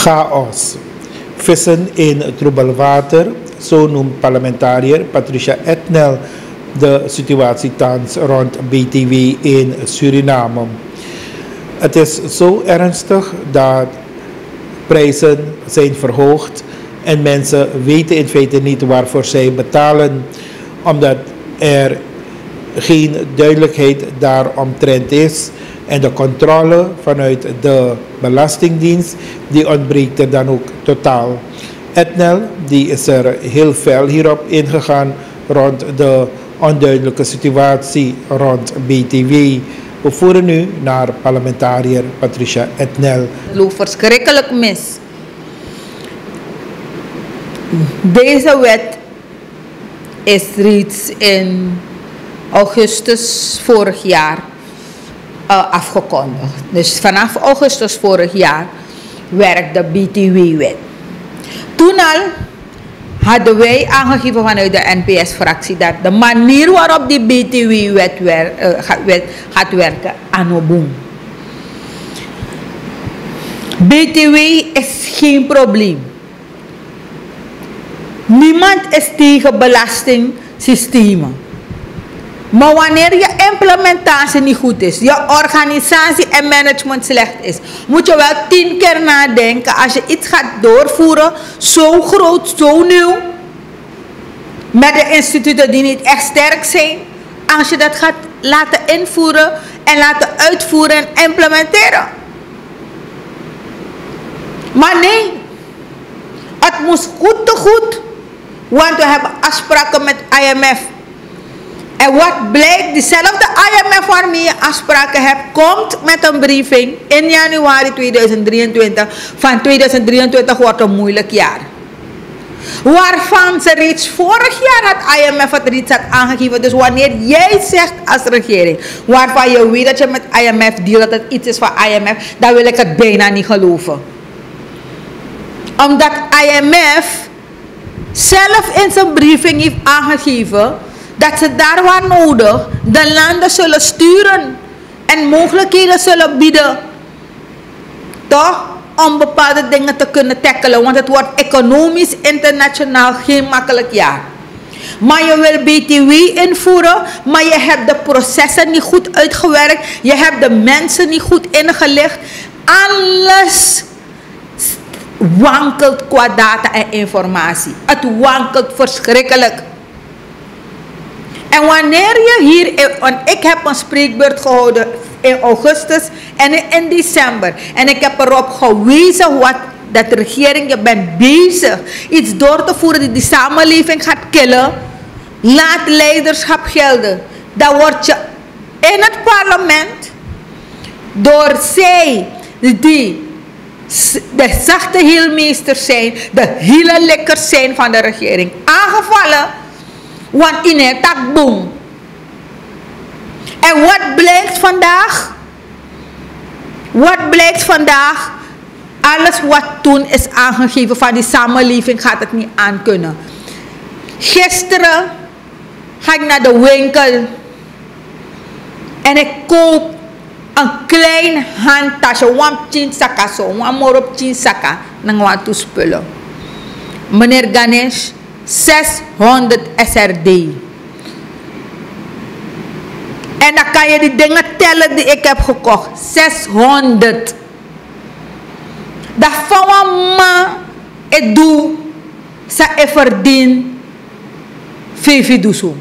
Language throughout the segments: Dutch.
chaos. Vissen in troebel water, zo noemt parlementariër Patricia Etnel de situatie thans rond BTW in Suriname. Het is zo ernstig dat prijzen zijn verhoogd en mensen weten in feite niet waarvoor zij betalen, omdat er geen duidelijkheid daaromtrent is. En de controle vanuit de Belastingdienst, die ontbreekt er dan ook totaal. Etnel, die is er heel fel hierop ingegaan rond de onduidelijke situatie rond BTW. We voeren nu naar parlementariër Patricia Etnel. Het loopt verschrikkelijk mis. Deze wet is reeds in augustus vorig jaar uh, afgekondigd. Dus vanaf augustus vorig jaar werkt de BTW-wet. Toen al hadden wij aangegeven vanuit de NPS-fractie dat de manier waarop die BTW-wet wer, uh, gaat, gaat werken. BTW is geen probleem. Niemand is tegen belastingsystemen. Maar wanneer je implementatie niet goed is, je organisatie en management slecht is, moet je wel tien keer nadenken als je iets gaat doorvoeren, zo groot, zo nieuw, met de instituten die niet echt sterk zijn, als je dat gaat laten invoeren en laten uitvoeren en implementeren. Maar nee, het moest goed te goed, want we hebben afspraken met IMF en wat blijkt, diezelfde IMF waarmee je afspraken hebt, komt met een briefing in januari 2023. Van 2023 wordt een moeilijk jaar. Waarvan ze reeds vorig jaar het IMF het reeds had aangegeven. Dus wanneer jij zegt als regering, waarvan je weet dat je met IMF dealt, dat het iets is van IMF, dan wil ik het bijna niet geloven. Omdat IMF zelf in zijn briefing heeft aangegeven dat ze daar waar nodig de landen zullen sturen en mogelijkheden zullen bieden. Toch? Om bepaalde dingen te kunnen tackelen. Want het wordt economisch internationaal geen makkelijk jaar. Maar je wil BTW invoeren, maar je hebt de processen niet goed uitgewerkt. Je hebt de mensen niet goed ingelicht. Alles wankelt qua data en informatie. Het wankelt verschrikkelijk. En wanneer je hier, want ik heb een spreekbeurt gehouden in augustus en in december. En ik heb erop gewezen wat dat de regering, je bent bezig iets door te voeren die de samenleving gaat killen. Laat leiderschap gelden. Dan word je in het parlement door zij die de zachte heelmeesters zijn, de hele zijn van de regering aangevallen want in het tak boom. En wat blijkt vandaag? Wat blijkt vandaag? Alles wat toen is aangegeven van die samenleving gaat het niet aankunnen. Gisteren ga ik naar de winkel en ik koop een klein handtasje, een chinsaka zo, een morop chinsaka, nang wat spullen. Meneer Ganesh, 600 SRD. En dan kan je die dingen tellen die ik heb gekocht. 600. Dat van ma ik doe, sa e verdien 5 dusu.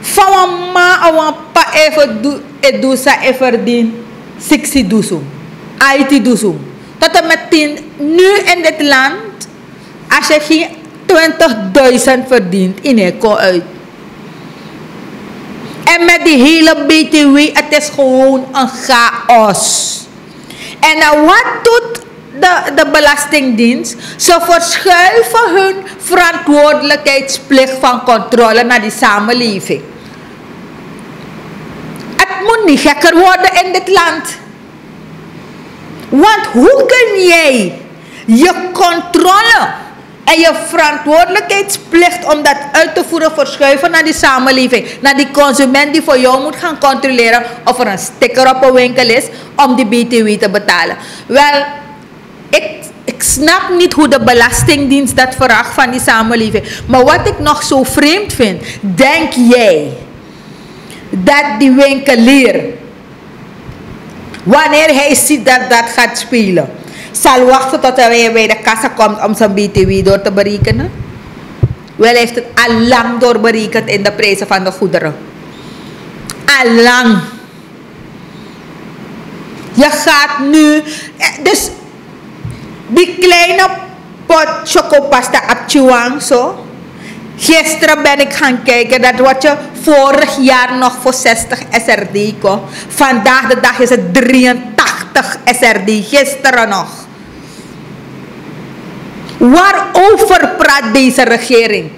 Van ma awan pa even doe, ik doe sa e verdien 60 dusu. 80 dusu. Tot en met 10. Nu in dit land, als je geen 20.000 verdient in Eco uit. En met die hele BTW, het is gewoon een chaos. En dan wat doet de, de Belastingdienst? Ze verschuiven hun verantwoordelijkheidsplicht van controle naar die samenleving. Het moet niet gekker worden in dit land. Want hoe kun jij je controle en je verantwoordelijkheidsplicht om dat uit te voeren verschuiven naar die samenleving. Naar die consument die voor jou moet gaan controleren of er een sticker op een winkel is om die BTW te betalen. Wel, ik snap niet hoe de Belastingdienst dat veracht van die samenleving. Maar wat ik nog zo vreemd vind, denk jij dat die winkelier, wanneer hij ziet dat dat gaat spelen, zal wachten tot hij bij de kassa komt om zijn BTW door te berekenen? Wel heeft het al lang doorberekend in de prijzen van de goederen. Al lang. Je gaat nu, dus die kleine pot chocopasta apchuang zo. Gisteren ben ik gaan kijken, dat wat je vorig jaar nog voor 60 SRD kon. Vandaag de dag is het 83 SRD, gisteren nog. Waarover praat deze regering?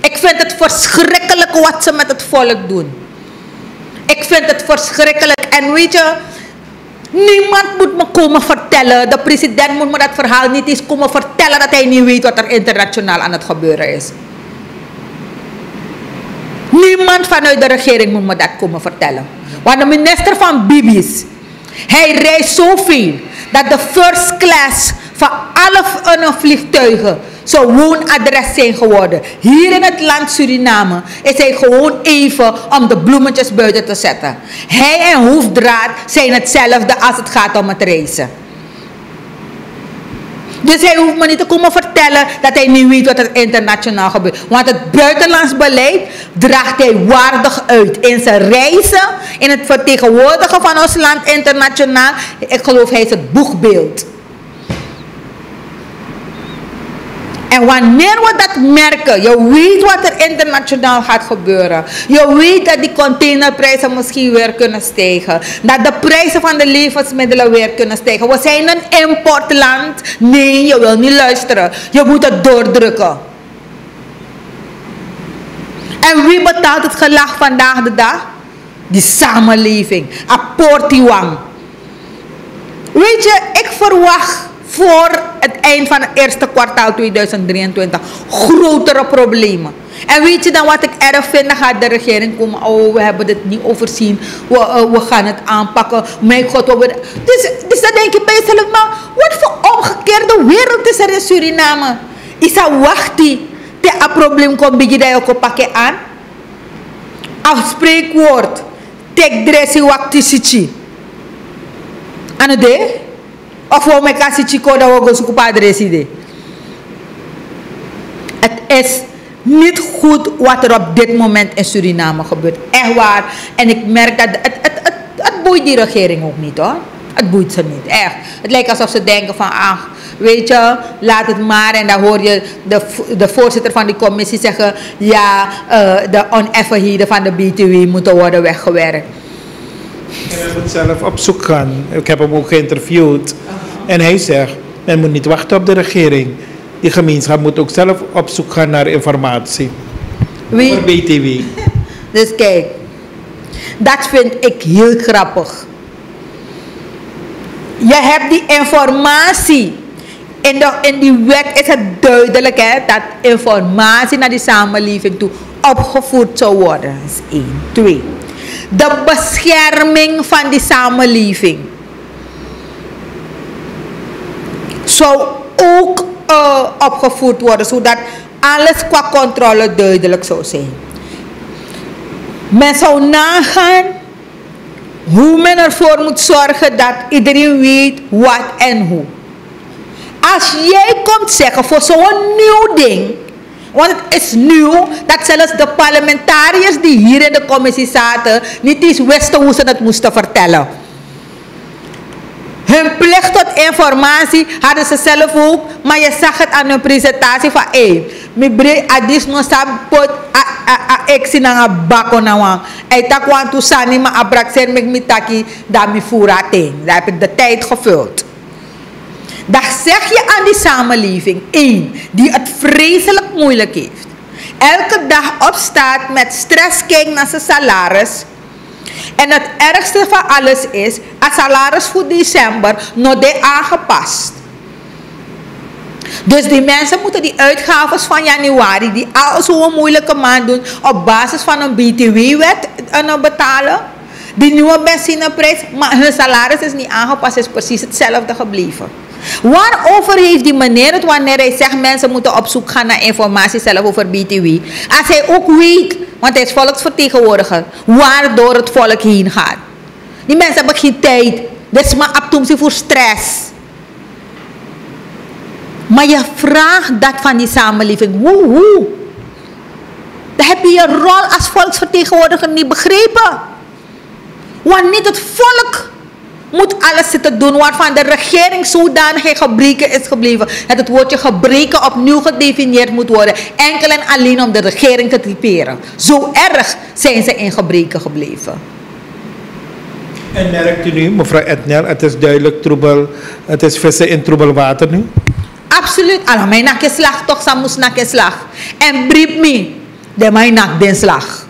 Ik vind het verschrikkelijk wat ze met het volk doen. Ik vind het verschrikkelijk. En weet je, niemand moet me komen vertellen, de president moet me dat verhaal niet eens komen vertellen dat hij niet weet wat er internationaal aan het gebeuren is. Niemand vanuit de regering moet me dat komen vertellen. Want de minister van Bibis, hij reist zoveel dat de first class van alle vliegtuigen zijn woonadres zijn geworden. Hier in het land Suriname is hij gewoon even om de bloemetjes buiten te zetten. Hij en Hoefdraad zijn hetzelfde als het gaat om het reizen. Dus hij hoeft me niet te komen vertellen dat hij niet weet wat er internationaal gebeurt. Want het buitenlands beleid draagt hij waardig uit. In zijn reizen, in het vertegenwoordigen van ons land internationaal. Ik geloof hij is het boegbeeld. En wanneer we dat merken, je weet wat er internationaal gaat gebeuren. Je weet dat die containerprijzen misschien weer kunnen stijgen. Dat de prijzen van de levensmiddelen weer kunnen stijgen. We zijn een importland. Nee, je wil niet luisteren. Je moet het doordrukken. En wie betaalt het gelag vandaag de dag? Die samenleving. Aportiwang. Weet je, ik verwacht voor eind van het eerste kwartaal 2023 grotere problemen. En weet je dan wat ik erg vind? Dan gaat de regering komen. Oh, we hebben dit niet overzien. We, uh, we gaan het aanpakken. Mijn god. We... Dus, dus dan denk je bij jezelf, maar wat voor omgekeerde wereld is er in Suriname? Is dat wacht die? Te een probleem komt bij je ook pakken aan? Afspreekwoord. Tek dressie wakti het deel? Of we met kasi chico dat we gaan de. Het is niet goed wat er op dit moment in Suriname gebeurt. Echt waar. En ik merk dat het, het, het, het boeit die regering ook niet hoor. Het boeit ze niet, echt. Het lijkt alsof ze denken van, ach, weet je, laat het maar. En dan hoor je de, de voorzitter van die commissie zeggen, ja, uh, de oneffenheden van de BTW moeten worden weggewerkt. Hij moet zelf op zoek gaan. Ik heb hem ook geïnterviewd. En hij zegt, men moet niet wachten op de regering. Die gemeenschap moet ook zelf op zoek gaan naar informatie. Wie? Voor BTW. Dus kijk, dat vind ik heel grappig. Je hebt die informatie. In, de, in die wet is het duidelijk hè, dat informatie naar die samenleving toe opgevoerd zou worden. Dat is één. Twee. De bescherming van die samenleving. zou ook uh, opgevoerd worden, zodat alles qua controle duidelijk zou zijn. Men zou nagaan hoe men ervoor moet zorgen dat iedereen weet wat en hoe. Als jij komt zeggen voor zo'n nieuw ding, want het is nieuw dat zelfs de parlementariërs die hier in de commissie zaten niet eens wisten hoe ze het moesten vertellen. Hun plicht tot informatie hadden ze zelf ook, maar je zag het aan hun presentatie van hé, mi bre adis no pot a a na bako na wan. Hij tak wan tu sani ma abrakser mek mi taki da mi fura ting. Daar heb ik de tijd gevuld. Dat zeg je aan die samenleving, één, die het vreselijk moeilijk heeft. Elke dag opstaat met stress kijkt naar zijn salaris en het ergste van alles is, het salaris voor december nog de aangepast. Dus die mensen moeten die uitgaven van januari, die al zo'n moeilijke maand doen, op basis van een BTW-wet uh, betalen. Die nieuwe benzineprijs, maar hun salaris is niet aangepast, is precies hetzelfde gebleven. Waarover heeft die meneer het wanneer hij zegt mensen moeten op zoek gaan naar informatie zelf over BTW? Als hij ook weet, want hij is volksvertegenwoordiger, waardoor het volk heen gaat. Die mensen hebben geen tijd. Dat is maar abtumsie voor stress. Maar je vraagt dat van die samenleving. Woe, Dan heb je je rol als volksvertegenwoordiger niet begrepen. Want niet het volk moet alles zitten doen waarvan de regering zodanig gebreken is gebleven. Dat het woordje gebreken opnieuw gedefinieerd moet worden. Enkel en alleen om de regering te typeren. Zo erg zijn ze in gebreken gebleven. En merkt u nu, mevrouw Etnel, het is duidelijk troebel, het is vissen in troebel water nu? Absoluut. Alla mijn nak slag toch, samus nak slag. En brief me, de mijn nak den slag.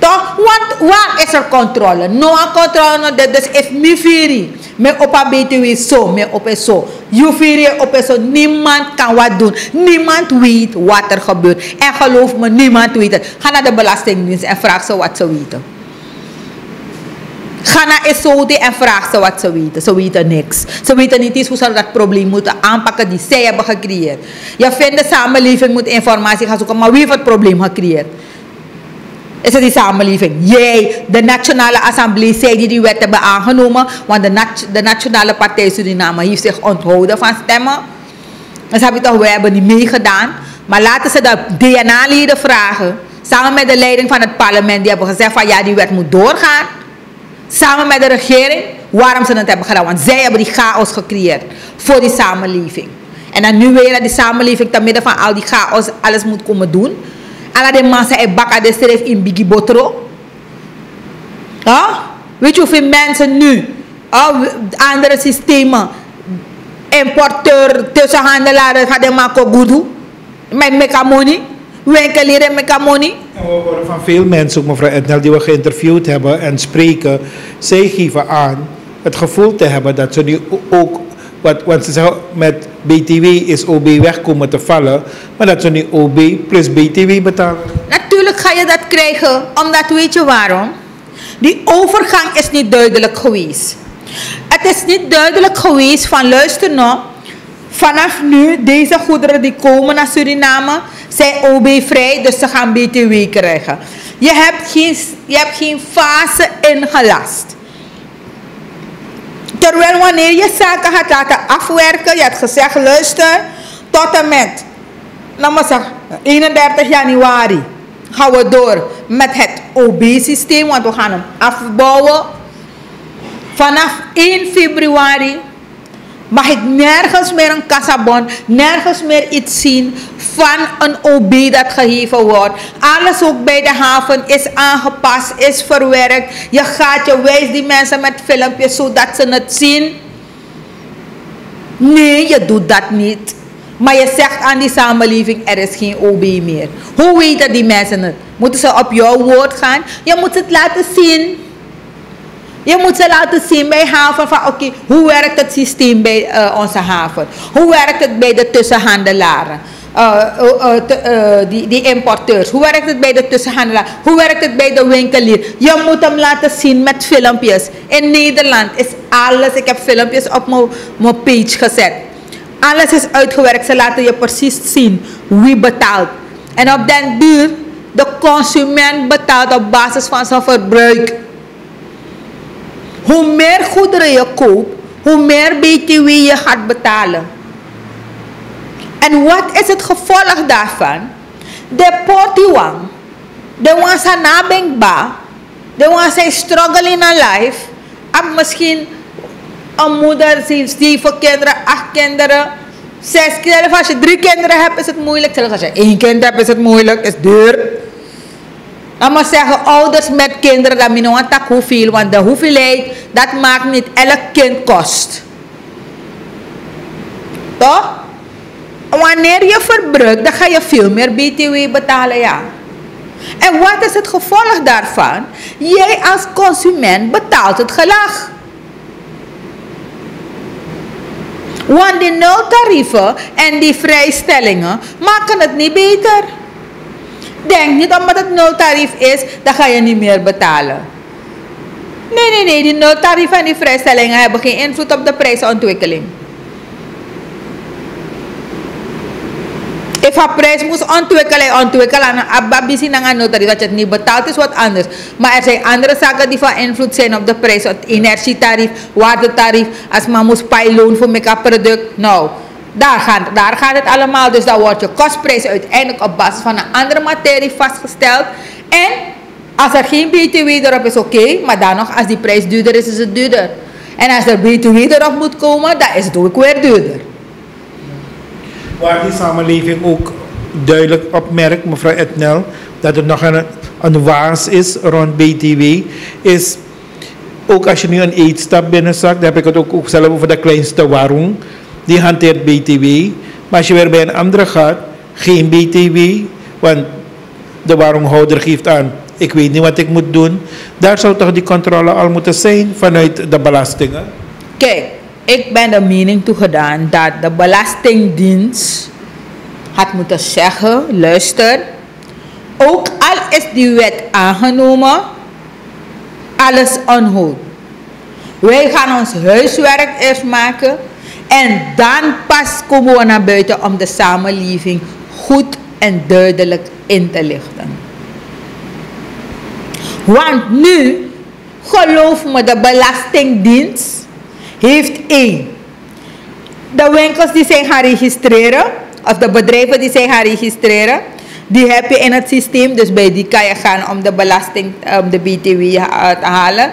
Toch? Want waar is er controle? No controle, dus if me firi, me opa BTW zo, me op zo. You firi op zo. Niemand kan wat doen. Niemand weet wat er gebeurt. En geloof me, niemand weet het. Ga naar de Belastingdienst en vraag ze wat ze weten. Ga naar SOD en vraag ze wat ze weten. Ze weten niks. Ze weten niet eens hoe ze dat probleem moeten aanpakken die zij hebben gecreëerd. Je vindt de samenleving moet informatie gaan zoeken, maar wie heeft het probleem gecreëerd? Is het die samenleving? Jij, de Nationale Assemblée, zij die die wet hebben aangenomen, want de, de Nationale Partij Suriname heeft zich onthouden van stemmen. Dus heb je toch, wij hebben niet meegedaan. Maar laten ze de DNA-leden vragen, samen met de leiding van het parlement, die hebben gezegd van ja, die wet moet doorgaan samen met de regering, waarom ze het hebben gedaan. Want zij hebben die chaos gecreëerd voor die samenleving. En dan nu weer dat die samenleving te midden van al die chaos alles moet komen doen. Alla de mensen en bakken de sterf in Biggie Botro. Ja? Weet je hoeveel mensen nu, oh, andere systemen, importeur, tussenhandelaar, gaan de maken goed met mekamoni winkelieren met money. En we horen van veel mensen, mevrouw Ednel, die we geïnterviewd hebben en spreken, zij geven aan het gevoel te hebben dat ze nu ook, wat, want ze zeggen met BTW is OB weg komen te vallen, maar dat ze nu OB plus BTW betalen. Natuurlijk ga je dat krijgen, omdat weet je waarom? Die overgang is niet duidelijk geweest. Het is niet duidelijk geweest van luister nou, vanaf nu, deze goederen die komen naar Suriname, zijn OB-vrij, dus ze gaan BTW krijgen. Je hebt geen, je hebt geen fase ingelast. Terwijl wanneer je zaken gaat laten afwerken, je hebt gezegd, luister, tot en met, laat maar zeggen, 31 januari gaan we door met het OB-systeem, want we gaan hem afbouwen. Vanaf 1 februari mag ik nergens meer een kassabon, nergens meer iets zien van een OB dat gegeven wordt. Alles ook bij de haven is aangepast, is verwerkt. Je gaat je wijs die mensen met filmpjes zodat ze het zien. Nee, je doet dat niet. Maar je zegt aan die samenleving, er is geen OB meer. Hoe weten die mensen het? Moeten ze op jouw woord gaan? Je moet het laten zien. Je moet ze laten zien bij haven van oké, hoe werkt het systeem bij uh, onze haven? Hoe werkt het bij de tussenhandelaren? Uh, die, die importeurs. Hoe werkt het bij de tussenhandelaar? Hoe werkt het bij de winkelier? Je moet hem laten zien met filmpjes. In Nederland is alles, ik heb filmpjes op mijn page gezet. Alles is uitgewerkt. Ze laten je precies zien wie betaalt. En op den duur, de consument betaalt op basis van zijn verbruik. Hoe meer goederen je koopt, hoe meer BTW je gaat betalen. En wat is het gevolg daarvan? De potiwang, de wansa nabengba, de wansa struggling in life, en misschien een moeder, zeven kinderen, acht kinderen, zes kinderen. Als je drie kinderen hebt, is het moeilijk. Zelfs als je één kind hebt, is het moeilijk, is duur. Dan zeggen, ouders met kinderen, dat min tak hoeveel, want de hoeveelheid, dat maakt niet elk kind kost. Toch? Wanneer je verbruikt, dan ga je veel meer BTW betalen, ja. En wat is het gevolg daarvan? Jij als consument betaalt het gelag. Want die nultarieven en die vrijstellingen maken het niet beter denk niet omdat het nultarief is, dan ga je niet meer betalen. Nee, nee, nee, die nultarieven en die vrijstellingen hebben geen invloed op de prijsontwikkeling. If De prijs moest ontwikkelen, ontwikkelen. En ababisi na nga tarief, dat je het niet betaalt is wat anders. Maar er zijn andere zaken die van invloed zijn op de prijs. Het energietarief, waardetarief, als man moest pijloon voor make-up product. Nou, daar gaat, daar gaat het allemaal. Dus dan wordt je kostprijs uiteindelijk op basis van een andere materie vastgesteld. En als er geen BTW erop is, oké. maar dan nog, als die prijs duurder is, is het duurder. En als er BTW erop moet komen, dan is het ook weer duurder. Waar die samenleving ook duidelijk opmerkt, mevrouw Etnel, dat er nog een, een waas is rond BTW, is ook als je nu een eetstap binnenzakt, dan heb ik het ook, zelf over de kleinste warung, die hanteert BTW. Maar als je weer bij een andere gaat, geen BTW, want de warunghouder geeft aan, ik weet niet wat ik moet doen. Daar zou toch die controle al moeten zijn vanuit de belastingen? Kijk, ik ben de mening toegedaan dat de Belastingdienst had moeten zeggen, luister, ook al is die wet aangenomen, alles on Wij gaan ons huiswerk eerst maken en dan pas komen we naar buiten om de samenleving goed en duidelijk in te lichten. Want nu, geloof me, de Belastingdienst heeft één. De winkels die zijn gaan registreren, of de bedrijven die zijn gaan registreren, die heb je in het systeem. Dus bij die kan je gaan om de belasting, om de BTW te halen.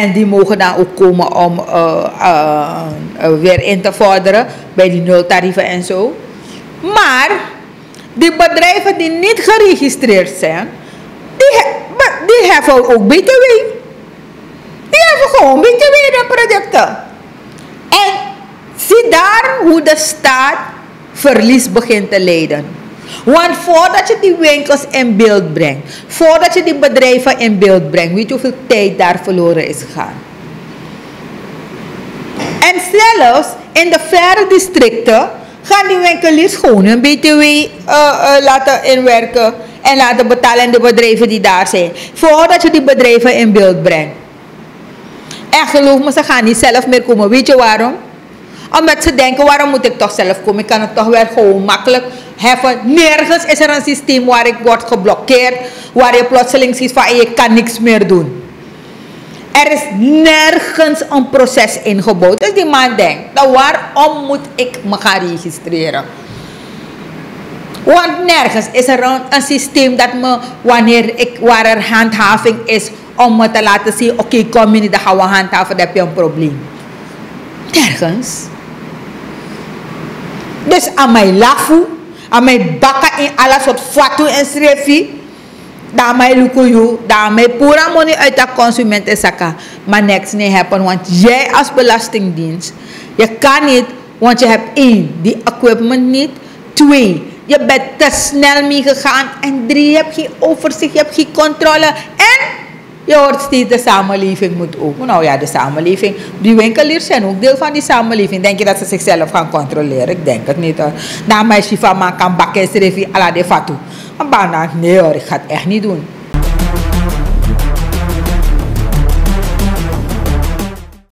En die mogen dan ook komen om uh, uh, uh, weer in te vorderen bij die nultarieven en zo. Maar die bedrijven die niet geregistreerd zijn, die, die hebben ook BTW. Die hebben gewoon BTW in de producten. En zie daar hoe de staat verlies begint te leiden. Want voordat je die winkels in beeld brengt, voordat je die bedrijven in beeld brengt, weet je hoeveel tijd daar verloren is gegaan. En zelfs in de verre districten gaan die winkeliers gewoon hun BTW uh, uh, laten inwerken en laten betalen de bedrijven die daar zijn. Voordat je die bedrijven in beeld brengt. En geloof me, ze gaan niet zelf meer komen. Weet je waarom? Omdat ze denken, waarom moet ik toch zelf komen? Ik kan het toch weer gewoon makkelijk heffen. Nergens is er een systeem waar ik word geblokkeerd. Waar je plotseling ziet van, je kan niks meer doen. Er is nergens een proces ingebouwd. Dus die man denkt, nou waarom moet ik me gaan registreren? Want nergens is er een, systeem dat me, wanneer ik, waar er handhaving is, om me te laten zien, oké, kom je niet, dan gaan we handhaven, dan heb je een probleem. Nergens. Dus aan mijn lafu, aan mijn bakken in alles wat fatu en schreefie, dan mij lukuyu, dan mij pura money uit de consument is Maar niks niet happen, want jij als belastingdienst, je kan niet, want je hebt één, die equipment niet, twee, je bent te snel meegegaan. En drie, je hebt geen overzicht, je hebt geen controle. En je hoort steeds de samenleving moet ook. Nou ja, de samenleving. Die winkeliers zijn ook deel van die samenleving. Denk je dat ze zichzelf gaan controleren? Ik denk het niet hoor. Na mijn shifa kan bakken en ala de fatu. Maar nee hoor, ik ga het echt niet doen.